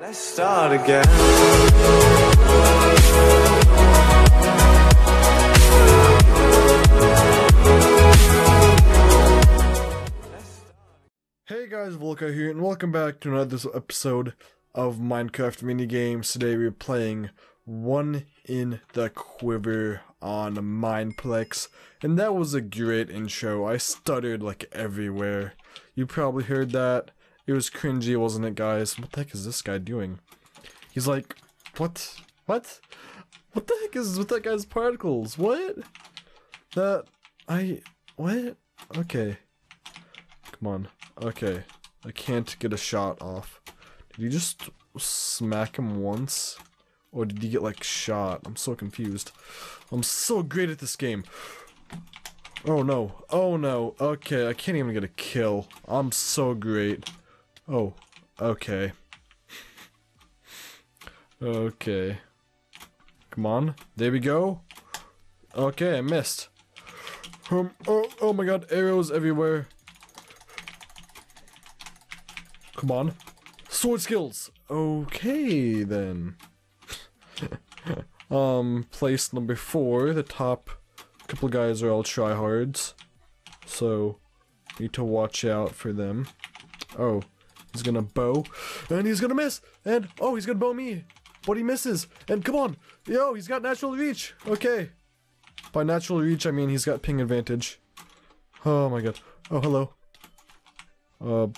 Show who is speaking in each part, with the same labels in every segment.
Speaker 1: Let's start again.
Speaker 2: Hey guys, Vulkarr here, and welcome back to another episode of Minecraft Minigames. Today we're playing One in the Quiver on Mineplex, and that was a great intro. I stuttered like everywhere. You probably heard that. It was cringy, wasn't it, guys? What the heck is this guy doing? He's like, what? What? What the heck is with that guy's particles? What? That, I, what? Okay. Come on. Okay. I can't get a shot off. Did you just smack him once? Or did he get like shot? I'm so confused. I'm so great at this game. Oh no. Oh no. Okay, I can't even get a kill. I'm so great. Oh. Okay. okay. Come on. There we go. Okay, I missed. Um, oh, oh my god, arrows everywhere. Come on. Sword skills. Okay, then. um, place number four. The top couple guys are all tryhards. So, need to watch out for them. Oh, he's gonna bow. And he's gonna miss! And, oh, he's gonna bow me! But he misses! And come on! Yo, he's got natural reach! Okay. By natural reach, I mean he's got ping advantage. Oh my god. Oh, hello. Uh,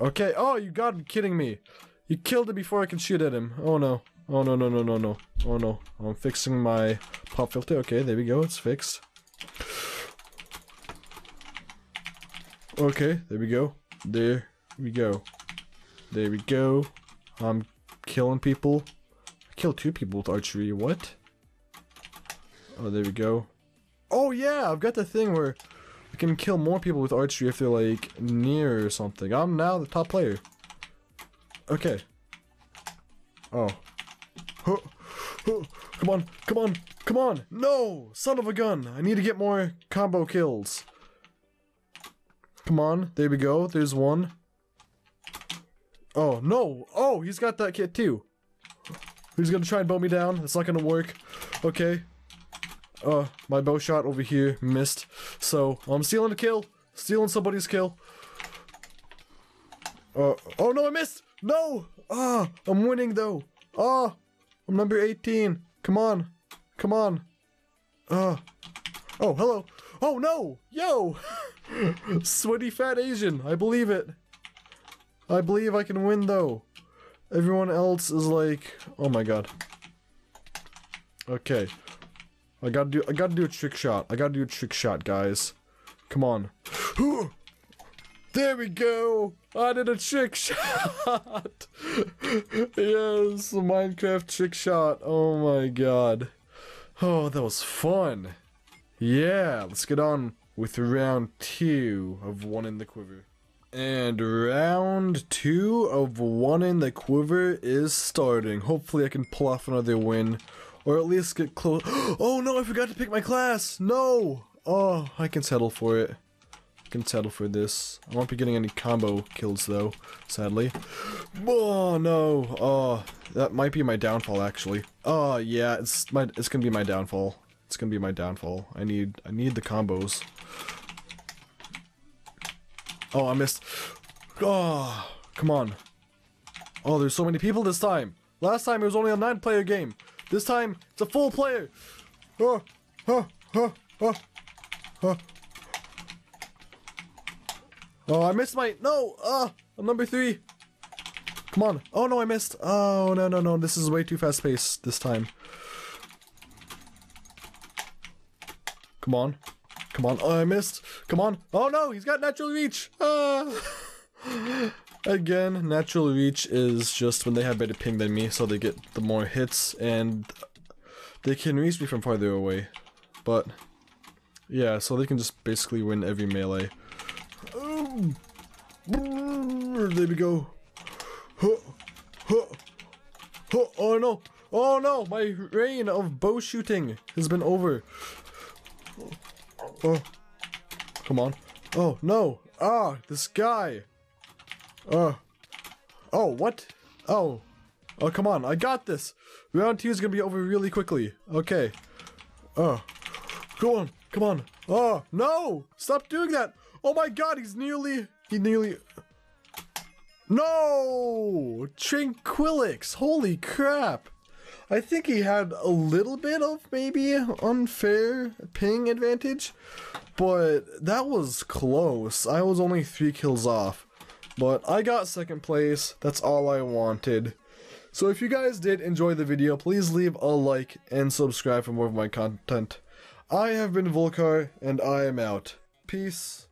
Speaker 2: Okay. Oh, you gotta be kidding me. You killed him before I can shoot at him. Oh no. Oh no no no no no. Oh no. I'm fixing my pop filter. Okay, there we go. It's fixed. Okay, there we go. There we go. There we go. I'm killing people. I killed two people with archery. What? Oh, there we go. Oh yeah, I've got the thing where I can kill more people with archery if they're like near or something. I'm now the top player. Okay. Oh. Come on, come on, come on! No! Son of a gun! I need to get more combo kills. Come on, there we go. There's one. Oh, no! Oh, he's got that kit too. He's gonna try and bow me down. It's not gonna work. Okay. Uh, my bow shot over here missed. So, I'm stealing a kill. Stealing somebody's kill. Uh, oh no, I missed! No! Ah, I'm winning though. Ah, I'm number 18. Come on. Come on. Ah. Oh, hello. Oh no! Yo! Sweaty fat Asian. I believe it. I believe I can win though. Everyone else is like, oh my god. Okay. I gotta do I gotta do a trick shot. I gotta do a trick shot, guys. Come on. There we go! I did a trick shot! yes, Minecraft trick shot. Oh my god. Oh, that was fun. Yeah, let's get on with round two of One in the Quiver. And round two of One in the Quiver is starting. Hopefully I can pull off another win. Or at least get close. Oh no, I forgot to pick my class. No. Oh, I can settle for it. I can settle for this. I won't be getting any combo kills though, sadly. Oh no. Oh, that might be my downfall actually. Oh yeah, it's my it's gonna be my downfall. It's gonna be my downfall. I need I need the combos. Oh, I missed. Oh, come on. Oh, there's so many people this time. Last time it was only a nine player game. This time, it's a full player. Oh, oh, oh, oh, oh. Oh, I missed my, no, ah, I'm number three. Come on. Oh no, I missed. Oh, no, no, no, this is way too fast paced this time. Come on. Come on. Oh, I missed. Come on. Oh no, he's got natural reach. Ah. Again, natural reach is just when they have better ping than me, so they get the more hits, and they can reach me from farther away. But, yeah, so they can just basically win every melee. There we go. Oh no! Oh no! My reign of bow shooting has been over. Oh, come on. Oh no! Ah, this guy. Uh. Oh, what? Oh. Oh, come on. I got this. Round two is going to be over really quickly. Okay. Oh. Go on. Come on. Oh, no. Stop doing that. Oh my god, he's nearly... He nearly... No! Tranquilix. Holy crap. I think he had a little bit of maybe unfair ping advantage, but that was close. I was only three kills off, but I got second place. That's all I wanted. So if you guys did enjoy the video, please leave a like and subscribe for more of my content. I have been Vulkarr, and I am out. Peace